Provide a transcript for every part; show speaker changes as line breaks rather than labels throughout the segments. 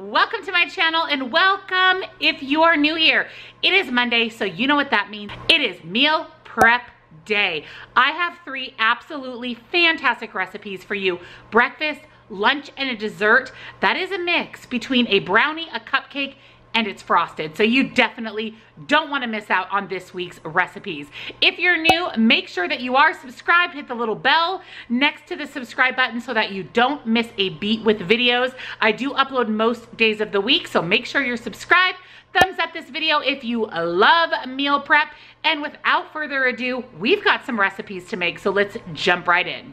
welcome to my channel and welcome if you're new here. It is Monday, so you know what that means. It is meal prep day. I have three absolutely fantastic recipes for you. Breakfast, lunch, and a dessert. That is a mix between a brownie, a cupcake, and it's frosted. So you definitely don't wanna miss out on this week's recipes. If you're new, make sure that you are subscribed, hit the little bell next to the subscribe button so that you don't miss a beat with videos. I do upload most days of the week, so make sure you're subscribed. Thumbs up this video if you love meal prep. And without further ado, we've got some recipes to make, so let's jump right in.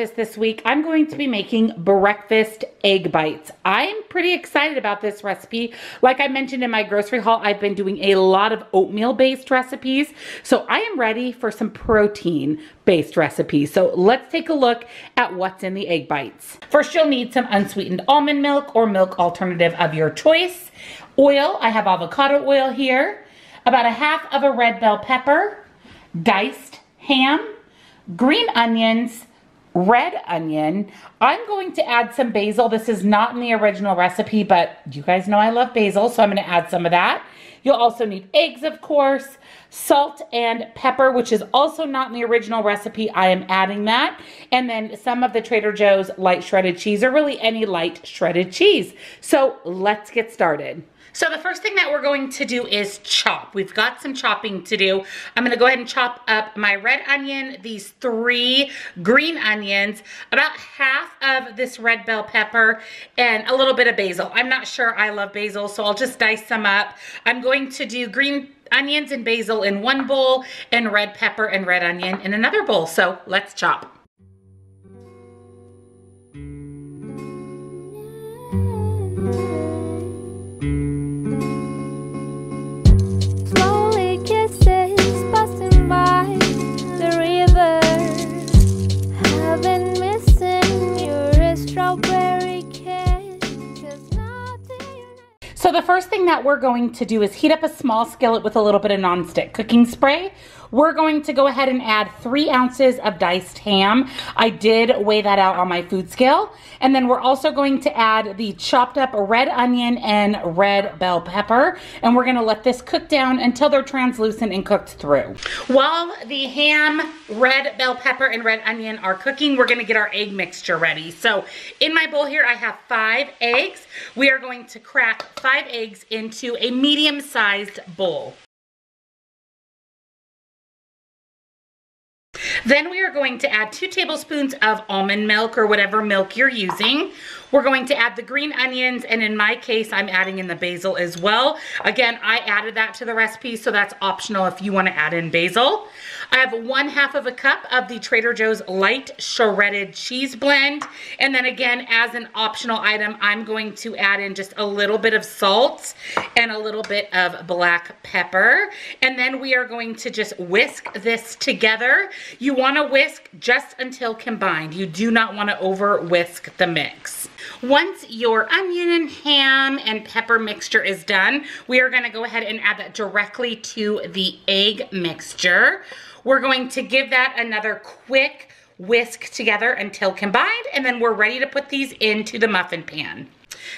Breakfast this week, I'm going to be making breakfast egg bites. I'm pretty excited about this recipe. Like I mentioned in my grocery haul, I've been doing a lot of oatmeal based recipes. So I am ready for some protein based recipes. So let's take a look at what's in the egg bites. First, you'll need some unsweetened almond milk or milk alternative of your choice. Oil, I have avocado oil here. About a half of a red bell pepper, diced ham, green onions, red onion. I'm going to add some basil. This is not in the original recipe, but you guys know I love basil, so I'm gonna add some of that. You'll also need eggs, of course, salt and pepper, which is also not in the original recipe. I am adding that. And then some of the Trader Joe's light shredded cheese, or really any light shredded cheese. So let's get started. So the first thing that we're going to do is chop. We've got some chopping to do. I'm gonna go ahead and chop up my red onion, these three green onions, about half of this red bell pepper, and a little bit of basil. I'm not sure I love basil, so I'll just dice some up. I'm going to do green onions and basil in one bowl, and red pepper and red onion in another bowl. So let's chop. So the first thing that we're going to do is heat up a small skillet with a little bit of nonstick cooking spray. We're going to go ahead and add three ounces of diced ham. I did weigh that out on my food scale. And then we're also going to add the chopped up red onion and red bell pepper. And we're gonna let this cook down until they're translucent and cooked through. While the ham, red bell pepper, and red onion are cooking, we're gonna get our egg mixture ready. So in my bowl here, I have five eggs. We are going to crack five eggs into a medium-sized bowl. Then we are going to add two tablespoons of almond milk or whatever milk you're using. We're going to add the green onions, and in my case, I'm adding in the basil as well. Again, I added that to the recipe, so that's optional if you wanna add in basil. I have one half of a cup of the Trader Joe's light shredded cheese blend. And then again, as an optional item, I'm going to add in just a little bit of salt and a little bit of black pepper. And then we are going to just whisk this together. You wanna whisk just until combined. You do not wanna over whisk the mix. Once your onion and ham and pepper mixture is done, we are gonna go ahead and add that directly to the egg mixture. We're going to give that another quick whisk together until combined, and then we're ready to put these into the muffin pan.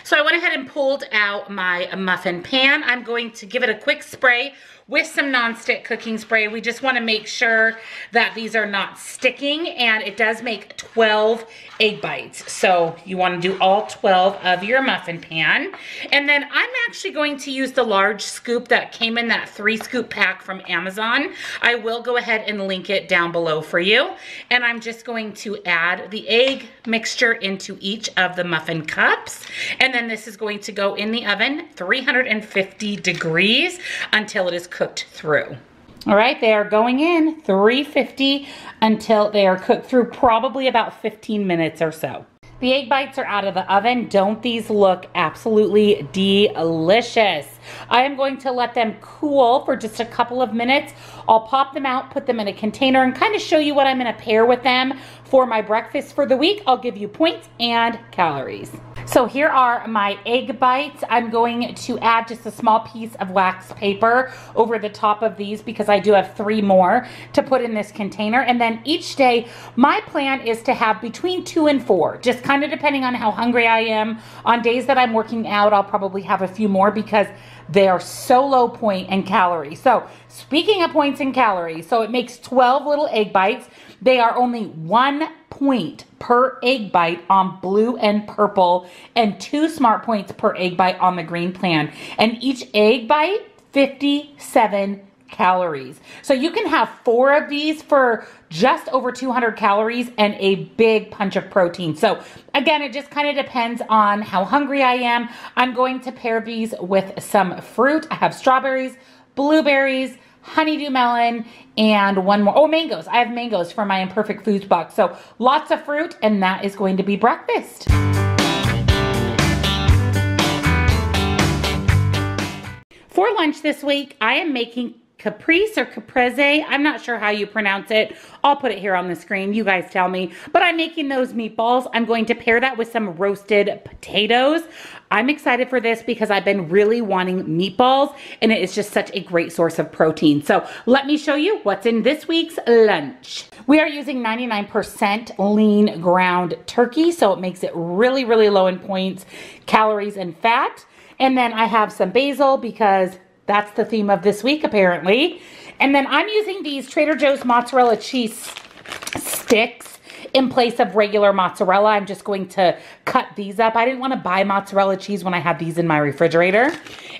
So I went ahead and pulled out my muffin pan. I'm going to give it a quick spray with some nonstick cooking spray. We just wanna make sure that these are not sticking and it does make 12 egg bites. So you wanna do all 12 of your muffin pan. And then I'm actually going to use the large scoop that came in that three scoop pack from Amazon. I will go ahead and link it down below for you. And I'm just going to add the egg mixture into each of the muffin cups. And then this is going to go in the oven 350 degrees until it is cooked through. All right, they are going in 350 until they are cooked through probably about 15 minutes or so. The egg bites are out of the oven. Don't these look absolutely delicious? I am going to let them cool for just a couple of minutes. I'll pop them out, put them in a container, and kind of show you what I'm gonna pair with them for my breakfast for the week. I'll give you points and calories. So here are my egg bites. I'm going to add just a small piece of wax paper over the top of these because I do have three more to put in this container. And then each day, my plan is to have between two and four, just kind of depending on how hungry I am. On days that I'm working out, I'll probably have a few more because they are so low point in calories. So speaking of points in calories, so it makes 12 little egg bites. They are only one point per egg bite on blue and purple and two smart points per egg bite on the green plan. And each egg bite, 57 calories. So you can have four of these for just over 200 calories and a big punch of protein. So again, it just kind of depends on how hungry I am. I'm going to pair these with some fruit. I have strawberries, blueberries, honeydew melon, and one more. Oh, mangoes. I have mangoes for my imperfect foods box. So lots of fruit, and that is going to be breakfast. For lunch this week, I am making caprese or caprese. I'm not sure how you pronounce it. I'll put it here on the screen. You guys tell me. But I'm making those meatballs. I'm going to pair that with some roasted potatoes. I'm excited for this because I've been really wanting meatballs and it is just such a great source of protein. So let me show you what's in this week's lunch. We are using 99% lean ground turkey, so it makes it really, really low in points, calories, and fat. And then I have some basil because that's the theme of this week, apparently. And then I'm using these Trader Joe's mozzarella cheese sticks in place of regular mozzarella. I'm just going to cut these up. I didn't want to buy mozzarella cheese when I had these in my refrigerator.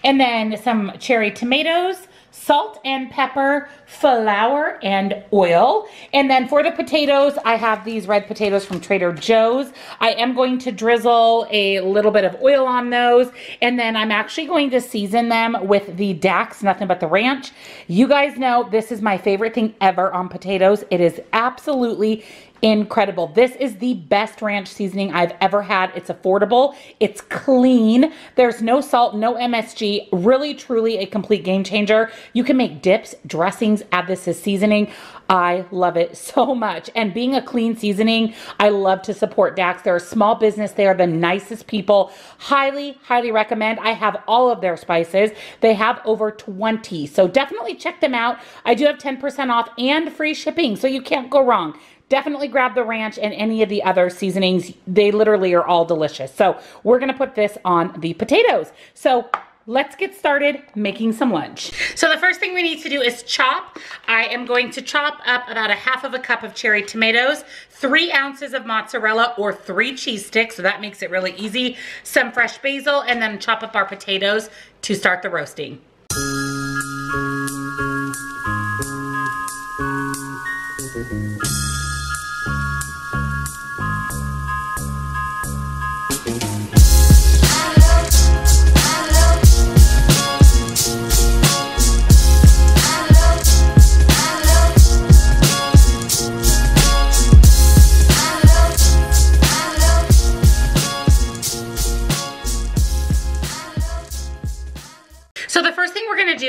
And then some cherry tomatoes, salt and pepper, flour and oil. And then for the potatoes, I have these red potatoes from Trader Joe's. I am going to drizzle a little bit of oil on those. And then I'm actually going to season them with the Dak's, nothing but the ranch. You guys know this is my favorite thing ever on potatoes. It is absolutely incredible. This is the best ranch seasoning I've ever had. It's affordable. It's clean. There's no salt, no MSG. Really, truly a complete game changer. You can make dips, dressings, add this as seasoning. I love it so much. And being a clean seasoning, I love to support Dak's. They're a small business. They are the nicest people. Highly, highly recommend. I have all of their spices. They have over 20. So definitely check them out. I do have 10% off and free shipping. So you can't go wrong definitely grab the ranch and any of the other seasonings. They literally are all delicious. So we're gonna put this on the potatoes. So let's get started making some lunch. So the first thing we need to do is chop. I am going to chop up about a half of a cup of cherry tomatoes, three ounces of mozzarella or three cheese sticks, so that makes it really easy, some fresh basil, and then chop up our potatoes to start the roasting.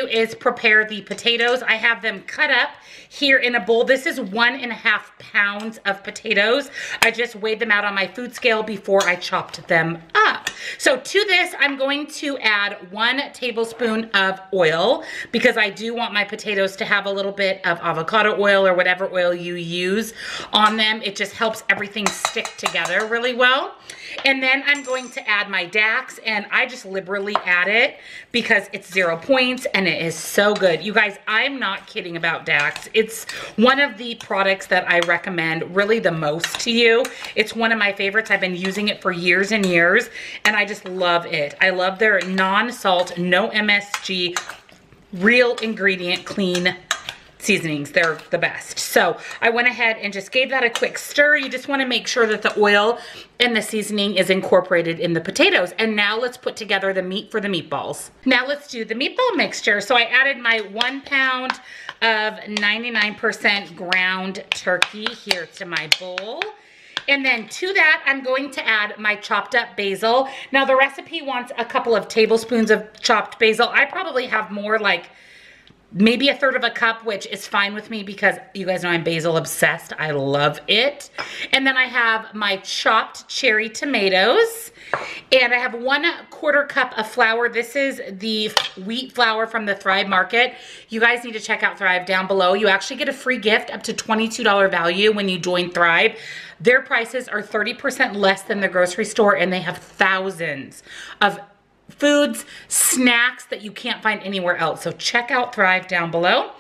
Is prepare the potatoes. I have them cut up here in a bowl. This is one and a half pounds of potatoes. I just weighed them out on my food scale before I chopped them up. So to this, I'm going to add one tablespoon of oil because I do want my potatoes to have a little bit of avocado oil or whatever oil you use on them. It just helps everything stick together really well. And then I'm going to add my Dak's and I just liberally add it because it's zero points and it is so good. You guys, I'm not kidding about Dak's. It's one of the products that I recommend really the most to you. It's one of my favorites. I've been using it for years and years and I just love it. I love their non-salt, no MSG, real ingredient, clean seasonings. They're the best. So I went ahead and just gave that a quick stir. You just wanna make sure that the oil and the seasoning is incorporated in the potatoes. And now let's put together the meat for the meatballs. Now let's do the meatball mixture. So I added my one pound of 99% ground turkey here to my bowl. And then to that, I'm going to add my chopped up basil. Now the recipe wants a couple of tablespoons of chopped basil. I probably have more like maybe a third of a cup, which is fine with me because you guys know I'm basil obsessed. I love it. And then I have my chopped cherry tomatoes. And I have one quarter cup of flour. This is the wheat flour from the Thrive Market. You guys need to check out Thrive down below. You actually get a free gift up to $22 value when you join Thrive. Their prices are 30% less than the grocery store and they have thousands of foods, snacks that you can't find anywhere else. So check out Thrive down below.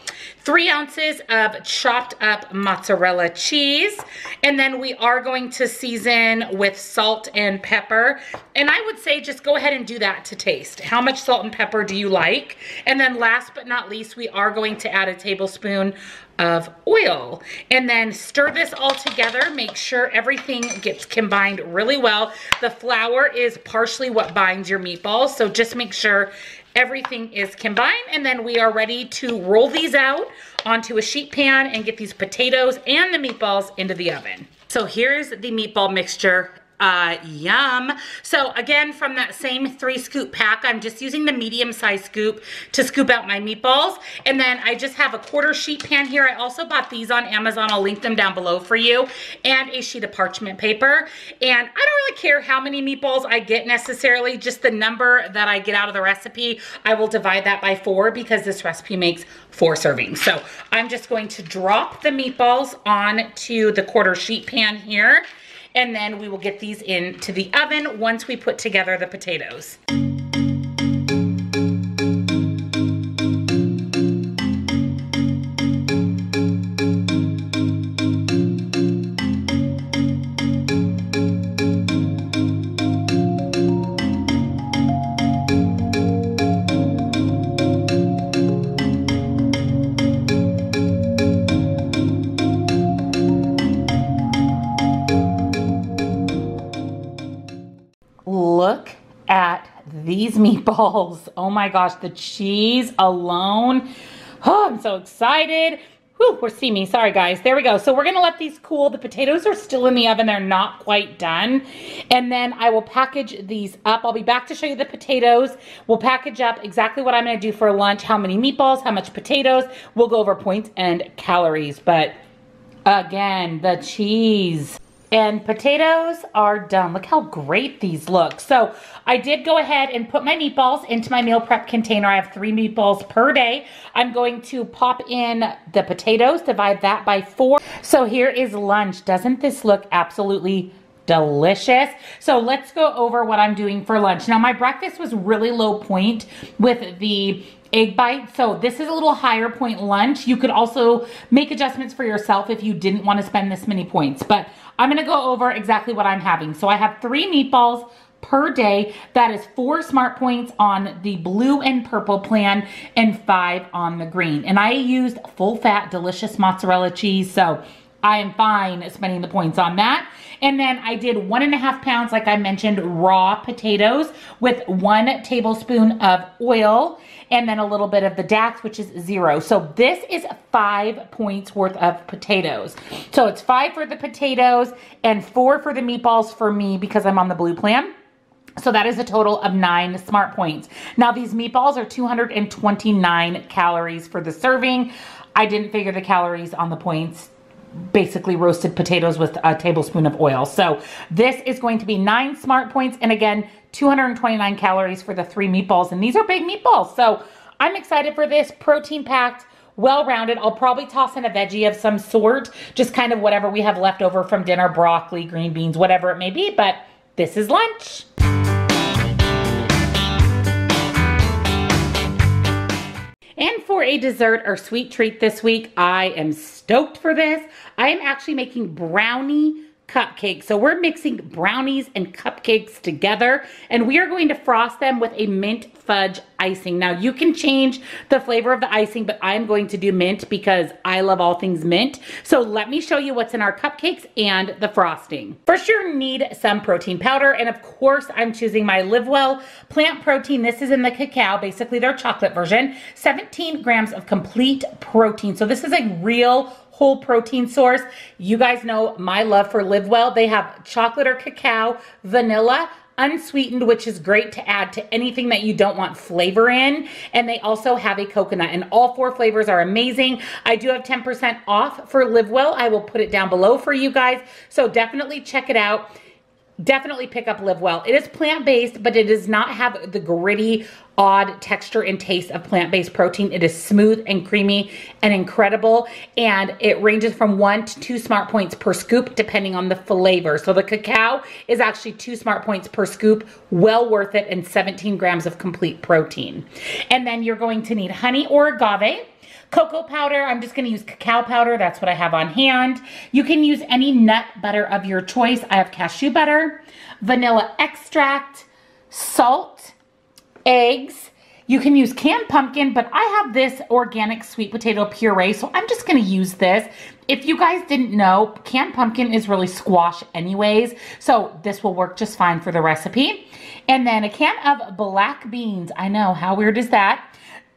Three ounces of chopped up mozzarella cheese. And then we are going to season with salt and pepper. And I would say just go ahead and do that to taste. How much salt and pepper do you like? And then last but not least, we are going to add a tablespoon of oil. And then stir this all together. Make sure everything gets combined really well. The flour is partially what binds your meatballs. So just make sure everything is combined. And then we are ready to roll these out onto a sheet pan and get these potatoes and the meatballs into the oven. So here's the meatball mixture uh, yum. So again, from that same three scoop pack, I'm just using the medium size scoop to scoop out my meatballs. And then I just have a quarter sheet pan here. I also bought these on Amazon. I'll link them down below for you. And a sheet of parchment paper. And I don't really care how many meatballs I get necessarily, just the number that I get out of the recipe. I will divide that by four because this recipe makes four servings. So I'm just going to drop the meatballs onto the quarter sheet pan here and then we will get these into the oven once we put together the potatoes. These meatballs. Oh my gosh, the cheese alone. Oh, I'm so excited. Whew, we're steamy. Sorry, guys. There we go. So we're going to let these cool. The potatoes are still in the oven. They're not quite done. And then I will package these up. I'll be back to show you the potatoes. We'll package up exactly what I'm going to do for lunch, how many meatballs, how much potatoes. We'll go over points and calories. But again, the cheese. And potatoes are done. Look how great these look. So I did go ahead and put my meatballs into my meal prep container. I have three meatballs per day. I'm going to pop in the potatoes, divide that by four. So here is lunch. Doesn't this look absolutely delicious. So let's go over what I'm doing for lunch. Now my breakfast was really low point with the egg bite. So this is a little higher point lunch. You could also make adjustments for yourself if you didn't want to spend this many points. But I'm gonna go over exactly what I'm having. So I have three meatballs per day. That is four smart points on the blue and purple plan and five on the green. And I used full fat, delicious mozzarella cheese. So I am fine spending the points on that. And then I did one and a half pounds, like I mentioned, raw potatoes with one tablespoon of oil and then a little bit of the Dak's, which is zero. So this is five points worth of potatoes. So it's five for the potatoes and four for the meatballs for me because I'm on the blue plan. So that is a total of nine smart points. Now these meatballs are 229 calories for the serving. I didn't figure the calories on the points basically roasted potatoes with a tablespoon of oil. So this is going to be nine smart points. And again, 229 calories for the three meatballs. And these are big meatballs. So I'm excited for this protein packed well-rounded. I'll probably toss in a veggie of some sort, just kind of whatever we have left over from dinner, broccoli, green beans, whatever it may be, but this is lunch. And for a dessert or sweet treat this week, I am stoked for this. I am actually making brownie cupcakes. So we're mixing brownies and cupcakes together and we are going to frost them with a mint fudge icing. Now you can change the flavor of the icing, but I'm going to do mint because I love all things mint. So let me show you what's in our cupcakes and the frosting. First, you need some protein powder. And of course, I'm choosing my LivWell plant protein. This is in the cacao, basically their chocolate version. 17 grams of complete protein. So this is a real whole protein source. You guys know my love for LivWell. They have chocolate or cacao, vanilla, unsweetened, which is great to add to anything that you don't want flavor in. And they also have a coconut and all four flavors are amazing. I do have 10% off for LivWell. I will put it down below for you guys. So definitely check it out definitely pick up LivWell. It is plant-based, but it does not have the gritty, odd texture and taste of plant-based protein. It is smooth and creamy and incredible. And it ranges from one to two smart points per scoop, depending on the flavor. So the cacao is actually two smart points per scoop, well worth it, and 17 grams of complete protein. And then you're going to need honey or agave. Cocoa powder, I'm just gonna use cacao powder. That's what I have on hand. You can use any nut butter of your choice. I have cashew butter, vanilla extract, salt, eggs. You can use canned pumpkin, but I have this organic sweet potato puree, so I'm just gonna use this. If you guys didn't know, canned pumpkin is really squash anyways, so this will work just fine for the recipe. And then a can of black beans. I know, how weird is that?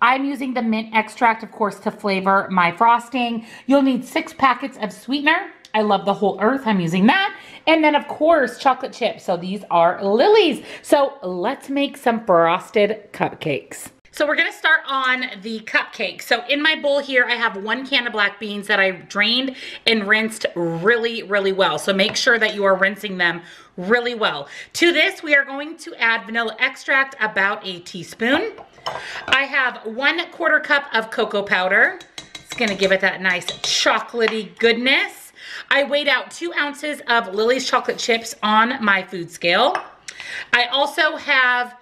I'm using the mint extract, of course, to flavor my frosting. You'll need six packets of sweetener. I love the whole earth. I'm using that. And then, of course, chocolate chips. So these are Lily's. So let's make some frosted cupcakes. So we're gonna start on the cupcake. So in my bowl here, I have one can of black beans that I drained and rinsed really, really well. So make sure that you are rinsing them really well. To this, we are going to add vanilla extract, about a teaspoon. I have one quarter cup of cocoa powder. It's gonna give it that nice chocolatey goodness. I weighed out two ounces of Lily's chocolate chips on my food scale. I also have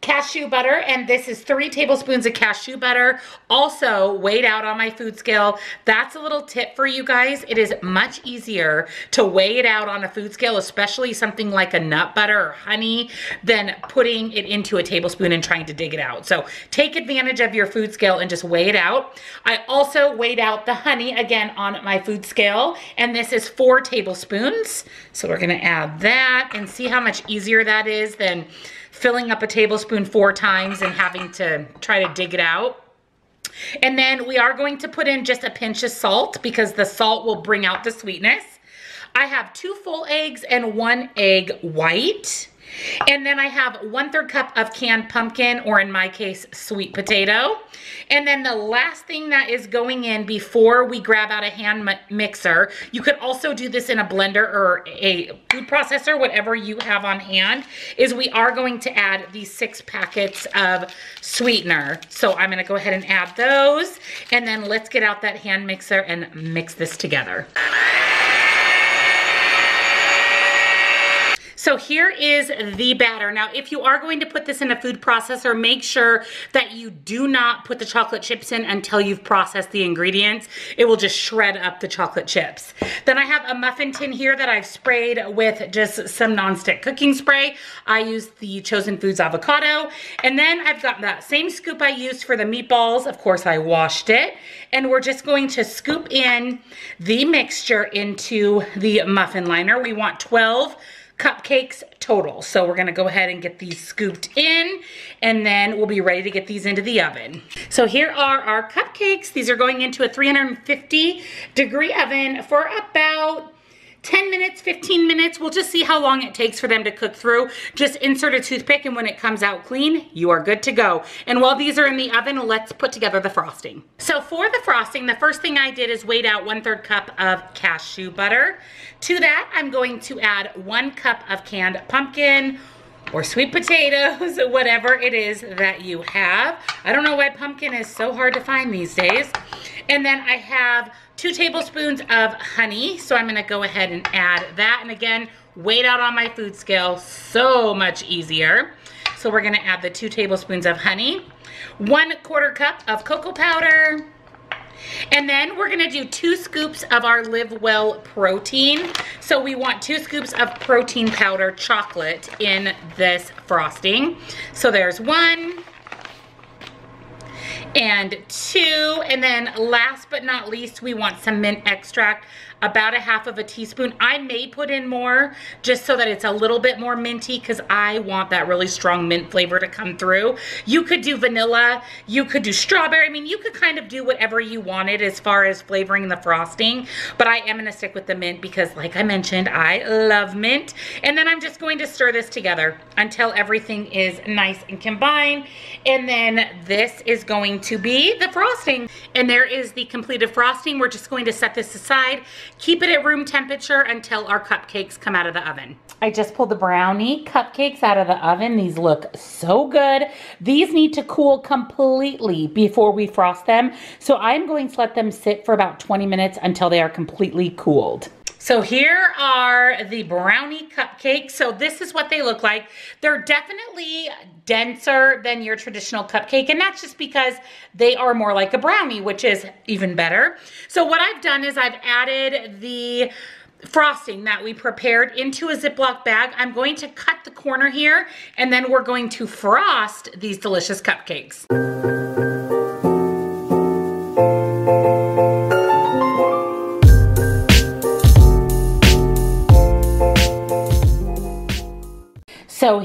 cashew butter, and this is three tablespoons of cashew butter, also weighed out on my food scale. That's a little tip for you guys. It is much easier to weigh it out on a food scale, especially something like a nut butter or honey, than putting it into a tablespoon and trying to dig it out. So take advantage of your food scale and just weigh it out. I also weighed out the honey, again, on my food scale, and this is four tablespoons. So we're gonna add that and see how much easier that is than filling up a tablespoon four times and having to try to dig it out. And then we are going to put in just a pinch of salt because the salt will bring out the sweetness. I have two full eggs and one egg white. And then I have one third cup of canned pumpkin, or in my case, sweet potato. And then the last thing that is going in before we grab out a hand mixer, you could also do this in a blender or a food processor, whatever you have on hand, is we are going to add these six packets of sweetener. So I'm gonna go ahead and add those. And then let's get out that hand mixer and mix this together. So here is the batter. Now, if you are going to put this in a food processor, make sure that you do not put the chocolate chips in until you've processed the ingredients. It will just shred up the chocolate chips. Then I have a muffin tin here that I've sprayed with just some nonstick cooking spray. I used the Chosen Foods avocado. And then I've got that same scoop I used for the meatballs. Of course, I washed it. And we're just going to scoop in the mixture into the muffin liner. We want 12 cupcakes total. So we're gonna go ahead and get these scooped in and then we'll be ready to get these into the oven. So here are our cupcakes. These are going into a 350 degree oven for about 10 minutes, 15 minutes. We'll just see how long it takes for them to cook through. Just insert a toothpick and when it comes out clean, you are good to go. And while these are in the oven, let's put together the frosting. So for the frosting, the first thing I did is weighed out one third cup of cashew butter. To that, I'm going to add one cup of canned pumpkin, or sweet potatoes, whatever it is that you have. I don't know why pumpkin is so hard to find these days. And then I have two tablespoons of honey. So I'm gonna go ahead and add that. And again, weighed out on my food scale, so much easier. So we're gonna add the two tablespoons of honey, one quarter cup of cocoa powder, and then we're gonna do two scoops of our LivWell protein. So we want two scoops of protein powder chocolate in this frosting. So there's one, and two. And then last but not least, we want some mint extract, about a half of a teaspoon. I may put in more just so that it's a little bit more minty because I want that really strong mint flavor to come through. You could do vanilla, you could do strawberry. I mean, you could kind of do whatever you wanted as far as flavoring the frosting, but I am gonna stick with the mint because like I mentioned, I love mint. And then I'm just going to stir this together until everything is nice and combined. And then this is going to be the frosting. And there is the completed frosting. We're just going to set this aside, keep it at room temperature until our cupcakes come out of the oven. I just pulled the brownie cupcakes out of the oven. These look so good. These need to cool completely before we frost them. So I'm going to let them sit for about 20 minutes until they are completely cooled. So here are the brownie cupcakes. So this is what they look like. They're definitely denser than your traditional cupcake. And that's just because they are more like a brownie, which is even better. So what I've done is I've added the frosting that we prepared into a Ziploc bag. I'm going to cut the corner here and then we're going to frost these delicious cupcakes.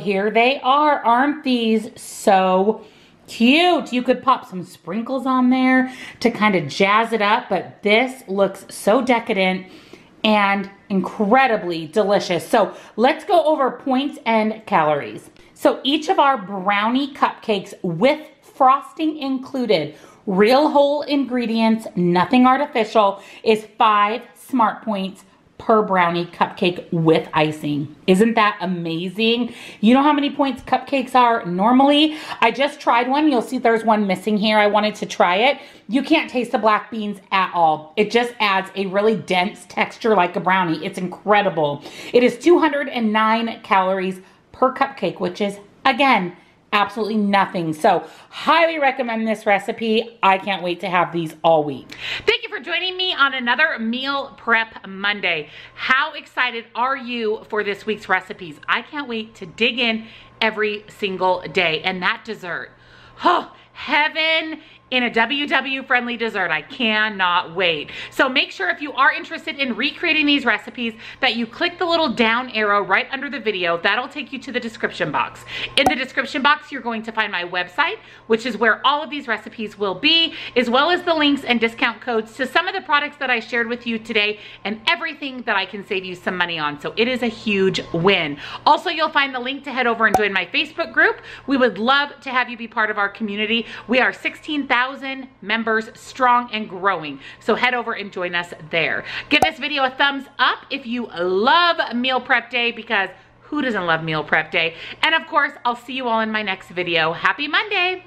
Here they are. Aren't these so cute? You could pop some sprinkles on there to kind of jazz it up, but this looks so decadent and incredibly delicious. So let's go over points and calories. So each of our brownie cupcakes with frosting included, real whole ingredients, nothing artificial, is five smart points per brownie cupcake with icing. Isn't that amazing? You know how many points cupcakes are normally? I just tried one. You'll see there's one missing here. I wanted to try it. You can't taste the black beans at all. It just adds a really dense texture like a brownie. It's incredible. It is 209 calories per cupcake, which is, again, absolutely nothing. So highly recommend this recipe. I can't wait to have these all week. Thank you for joining me on another Meal Prep Monday. How excited are you for this week's recipes? I can't wait to dig in every single day. And that dessert, oh, heaven in a WW friendly dessert. I cannot wait. So make sure if you are interested in recreating these recipes that you click the little down arrow right under the video. That'll take you to the description box. In the description box, you're going to find my website, which is where all of these recipes will be, as well as the links and discount codes to some of the products that I shared with you today and everything that I can save you some money on. So it is a huge win. Also, you'll find the link to head over and join my Facebook group. We would love to have you be part of our community. We are 16,000 1,000 members strong and growing. So head over and join us there. Give this video a thumbs up if you love meal prep day because who doesn't love meal prep day? And of course, I'll see you all in my next video. Happy Monday.